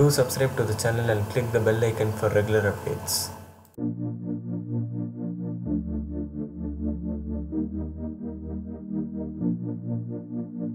Do subscribe to the channel and click the bell icon for regular updates. Thank you.